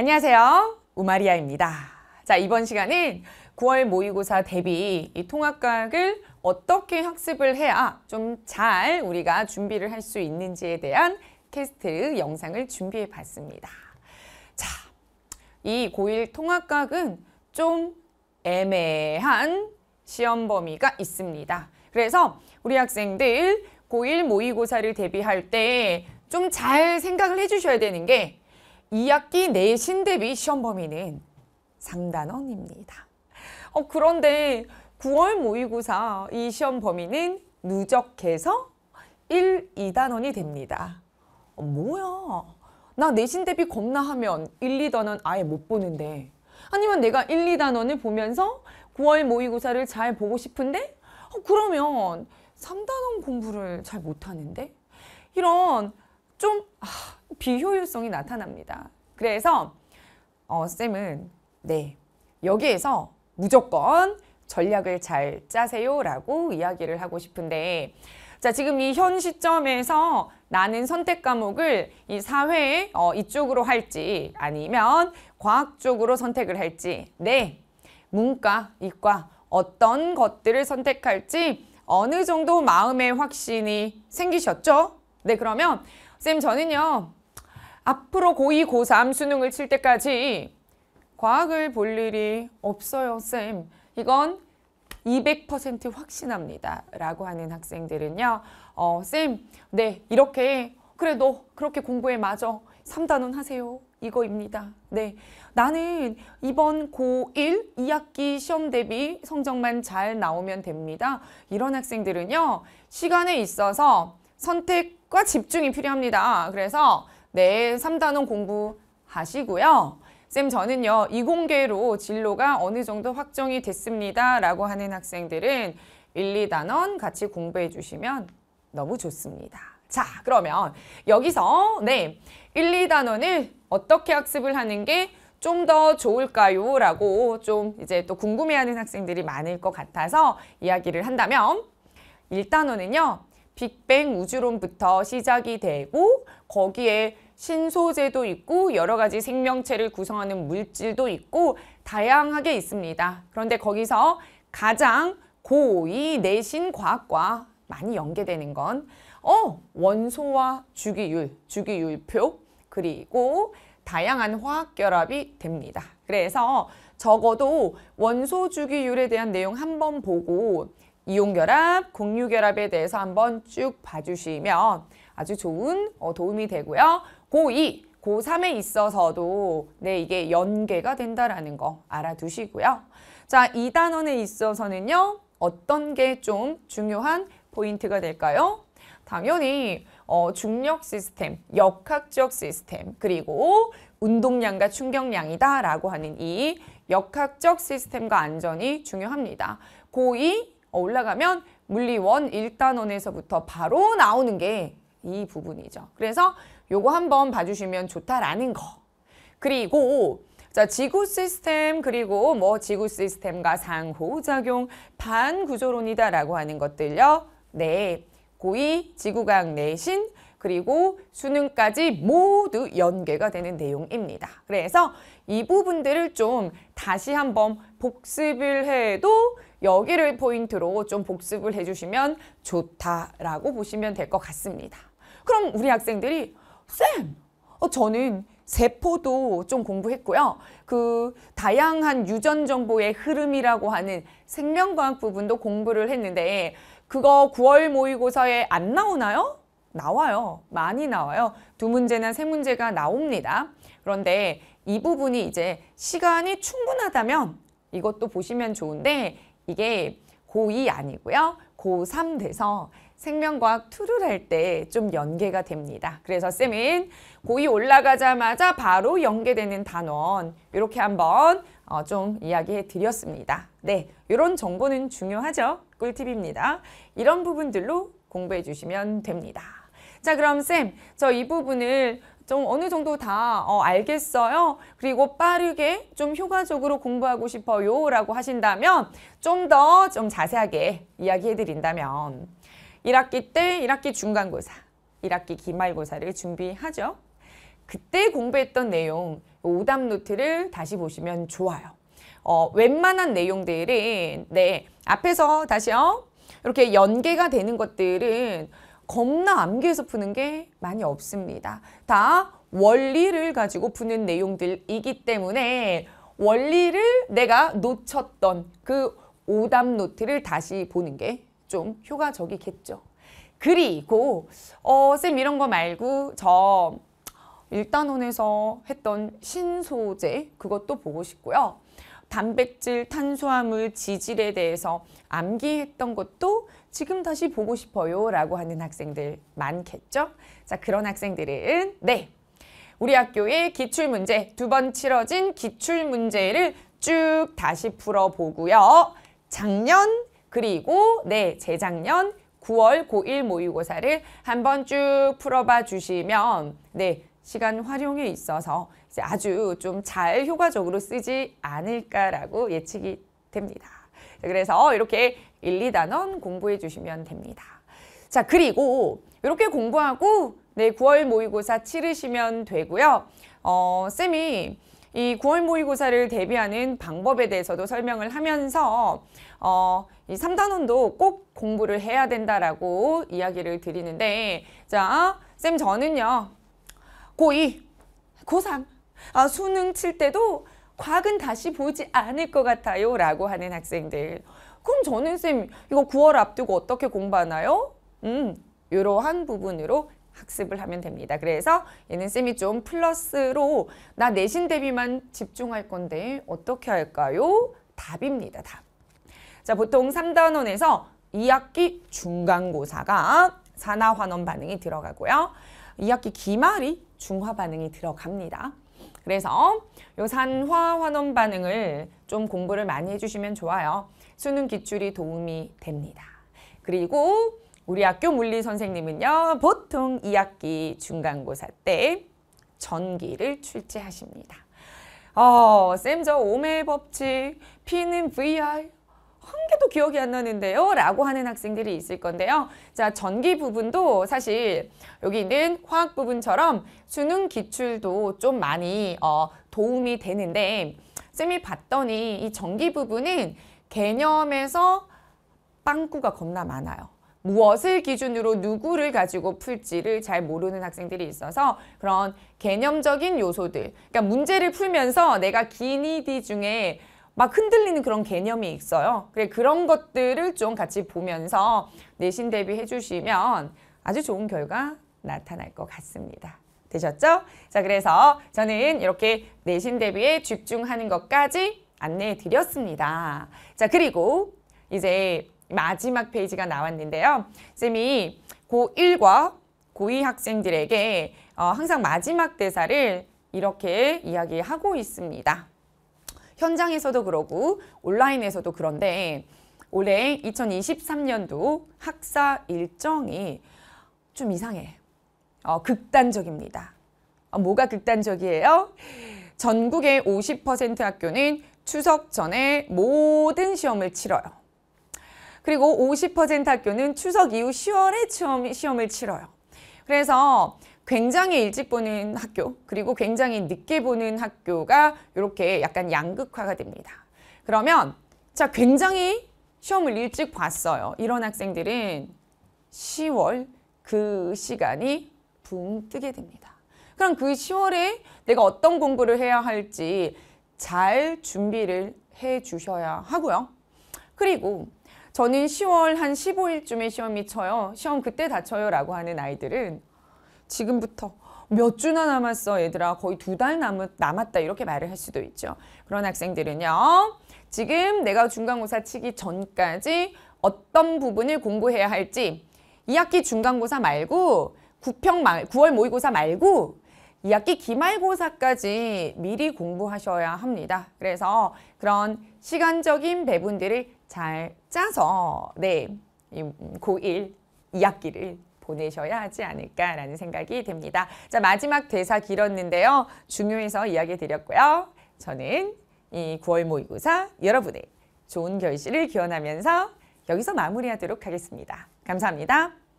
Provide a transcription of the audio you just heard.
안녕하세요. 우마리아입니다. 자, 이번 시간은 9월 모의고사 대비 이 통합과학을 어떻게 학습을 해야 좀 잘 우리가 준비를 할 수 있는지에 대한 캐스트 영상을 준비해 봤습니다. 자, 이 고1 통합과학은 좀 애매한 시험 범위가 있습니다. 그래서 우리 학생들 고1 모의고사를 대비할 때 좀 잘 생각을 해주셔야 되는 게 2학기 내 신 대비 시험 범위는 상단원입니다. 어, 그런데 9월 모의고사 이 시험 범위는 누적해서 1, 2단원이 됩니다. 어, 뭐야? 나 내신 대비 겁나 하면 1, 2단원 아예 못 보는데 아니면 내가 1, 2단원을 보면서 9월 모의고사를 잘 보고 싶은데 어, 그러면 3단원 공부를 잘 못하는데 이런 좀 아, 비효율성이 나타납니다. 그래서 어, 쌤은 네 여기에서 무조건 전략을 잘 짜세요라고 이야기를 하고 싶은데 자 지금 이 현 시점에서 나는 선택 과목을 이 사회 어, 이쪽으로 할지 아니면 과학 쪽으로 선택을 할지 네 문과 이과 어떤 것들을 선택할지 어느 정도 마음의 확신이 생기셨죠? 네 그러면 쌤 저는요 앞으로 고2, 고3 수능을 칠 때까지 과학을 볼 일이 없어요 쌤. 이건 200% 확신합니다 라고 하는 학생들은요 어, 쌤, 네 이렇게 그래 너 그렇게 공부해 맞아. 3단원 하세요. 이거입니다. 네. 나는 이번 고1 2학기 시험 대비 성적만 잘 나오면 됩니다. 이런 학생들은요 시간에 있어서 선택과 집중이 필요합니다. 그래서 네 3단원 공부하시고요 쌤 저는요 이공계로 진로가 어느 정도 확정이 됐습니다 라고 하는 학생들은 1, 2단원 같이 공부해 주시면 너무 좋습니다. 자 그러면 여기서 네 1, 2단원을 어떻게 학습을 하는 게 좀 더 좋을까요? 라고 좀 이제 또 궁금해하는 학생들이 많을 것 같아서 이야기를 한다면 1단원은요 빅뱅 우주론부터 시작이 되고 거기에 신소재도 있고 여러 가지 생명체를 구성하는 물질도 있고 다양하게 있습니다. 그런데 거기서 가장 고2 내신 과학과 많이 연계되는 건 어, 원소와 주기율, 주기율표 그리고 다양한 화학 결합이 됩니다. 그래서 적어도 원소 주기율에 대한 내용 한번 보고 이온결합, 공유결합에 대해서 한번 쭉 봐주시면 아주 좋은 어, 도움이 되고요. 고2, 고3에 있어서도 네 이게 연계가 된다라는 거 알아두시고요. 자, 2단원에 있어서는요. 어떤 게 좀 중요한 포인트가 될까요? 당연히 어, 중력 시스템, 역학적 시스템, 그리고 운동량과 충격량이다 라고 하는 이 역학적 시스템과 안전이 중요합니다. 고2 올라가면 물리 원 1단원에서부터 바로 나오는 게 이 부분이죠. 그래서 요거 한번 봐주시면 좋다라는 거. 그리고 자 지구 시스템 그리고 뭐 지구 시스템과 상호작용 반구조론이다라고 하는 것들요. 네, 고2 지구과학 내신 그리고 수능까지 모두 연계가 되는 내용입니다. 그래서 이 부분들을 좀 다시 한번 복습을 해도 여기를 포인트로 좀 복습을 해주시면 좋다라고 보시면 될 것 같습니다. 그럼 우리 학생들이 쌤, 어, 저는 세포도 좀 공부했고요. 그 다양한 유전 정보의 흐름이라고 하는 생명과학 부분도 공부를 했는데 그거 9월 모의고사에 안 나오나요? 나와요. 많이 나와요. 두 문제나 세 문제가 나옵니다. 그런데 이 부분이 이제 시간이 충분하다면 이것도 보시면 좋은데 이게 고2 아니고요. 고3 돼서 생명과학 2를 할 때 좀 연계가 됩니다. 그래서 쌤은 고2 올라가자마자 바로 연계되는 단원 이렇게 한번 어, 좀 이야기해 드렸습니다. 네, 이런 정보는 중요하죠. 꿀팁입니다. 이런 부분들로 공부해 주시면 됩니다. 자 그럼 쌤, 저 이 부분을 좀 어느 정도 다 어, 알겠어요. 그리고 빠르게 좀 효과적으로 공부하고 싶어요 라고 하신다면 좀 더좀 좀 자세하게 이야기해 드린다면 1학기 때 1학기 중간고사, 1학기 기말고사를 준비하죠. 그때 공부했던 내용 오답 노트를 다시 보시면 좋아요. 어, 웬만한 내용들은 네 앞에서 다시요 이렇게 연계가 되는 것들은 겁나 암기해서 푸는 게 많이 없습니다. 다 원리를 가지고 푸는 내용들이기 때문에 원리를 내가 놓쳤던 그 오답 노트를 다시 보는 게 좀 효과적이겠죠. 그리고 어, 쌤 이런 거 말고 저 일단원에서 했던 신소재 그것도 보고 싶고요. 단백질, 탄수화물, 지질에 대해서 암기했던 것도 지금 다시 보고 싶어요 라고 하는 학생들 많겠죠? 자 그런 학생들은 네 우리 학교의 기출문제 두 번 치러진 기출문제를 쭉 다시 풀어보고요. 작년 그리고 네 재작년 9월 고1 모의고사를 한번 쭉 풀어봐 주시면 네 시간 활용에 있어서 이제 아주 좀 잘 효과적으로 쓰지 않을까라고 예측이 됩니다. 그래서 이렇게 1, 2단원 공부해 주시면 됩니다. 자, 그리고 이렇게 공부하고 네, 9월 모의고사 치르시면 되고요. 어, 쌤이 이 9월 모의고사를 대비하는 방법에 대해서도 설명을 하면서 어, 이 3단원도 꼭 공부를 해야 된다라고 이야기를 드리는데 자, 쌤 저는요. 고2, 고3 아, 수능 칠 때도 과학은 다시 보지 않을 것 같아요 라고 하는 학생들 그럼 저는 쌤 이거 9월 앞두고 어떻게 공부하나요? 음, 이러한 부분으로 학습을 하면 됩니다. 그래서 얘는 쌤이 좀 플러스로 나 내신 대비만 집중할 건데 어떻게 할까요? 답입니다. 답. 자, 보통 3단원에서 2학기 중간고사가 산화환원 반응이 들어가고요. 2학기 기말이 중화 반응이 들어갑니다. 그래서 요 산화 환원 반응을 좀 공부를 많이 해주시면 좋아요. 수능 기출이 도움이 됩니다. 그리고 우리 학교 물리 선생님은요. 보통 2학기 중간고사 때 전기를 출제하십니다. 어, 쌤 저 오메 법칙, P는 VR, 한 개도 기억이 안 나는데요? 라고 하는 학생들이 있을 건데요. 자 전기 부분도 사실 여기 있는 화학 부분처럼 수능 기출도 좀 많이 어, 도움이 되는데 쌤이 봤더니 이 전기 부분은 개념에서 빵꾸가 겁나 많아요. 무엇을 기준으로 누구를 가지고 풀지를 잘 모르는 학생들이 있어서 그런 개념적인 요소들 그러니까 문제를 풀면서 내가 기니디 중에 막 흔들리는 그런 개념이 있어요. 그래 그런 것들을 좀 같이 보면서 내신 대비해 주시면 아주 좋은 결과 나타날 것 같습니다. 되셨죠? 자, 그래서 저는 이렇게 내신 대비에 집중하는 것까지 안내해 드렸습니다. 자, 그리고 이제 마지막 페이지가 나왔는데요. 쌤이 고1과 고2 학생들에게 어, 항상 마지막 대사를 이렇게 이야기하고 있습니다. 현장에서도 그러고 온라인에서도 그런데 올해 2023년도 학사 일정이 좀 이상해. 어, 극단적입니다. 어, 뭐가 극단적이에요? 전국의 50% 학교는 추석 전에 모든 시험을 치러요. 그리고 50% 학교는 추석 이후 10월에 시험, 시험을 치러요. 그래서 굉장히 일찍 보는 학교 그리고 굉장히 늦게 보는 학교가 이렇게 약간 양극화가 됩니다. 그러면 자 굉장히 시험을 일찍 봤어요. 이런 학생들은 10월 그 시간이 붕 뜨게 됩니다. 그럼 그 10월에 내가 어떤 공부를 해야 할지 잘 준비를 해 주셔야 하고요. 그리고 저는 10월 한 15일쯤에 시험이 쳐요. 시험 그때 다 쳐요 라고 하는 아이들은 지금부터 몇 주나 남았어 얘들아 거의 두 달 남았다 이렇게 말을 할 수도 있죠. 그런 학생들은요. 지금 내가 중간고사 치기 전까지 어떤 부분을 공부해야 할지 2학기 중간고사 말고 9평 말, 9월 모의고사 말고 2학기 기말고사까지 미리 공부하셔야 합니다. 그래서 그런 시간적인 배분들을 잘 짜서 네, 고1 2학기를 보내셔야 하지 않을까라는 생각이 됩니다. 자 마지막 대사 길었는데요. 중요해서 이야기 드렸고요. 저는 이 9월 모의고사 여러분의 좋은 결실을 기원하면서 여기서 마무리하도록 하겠습니다. 감사합니다.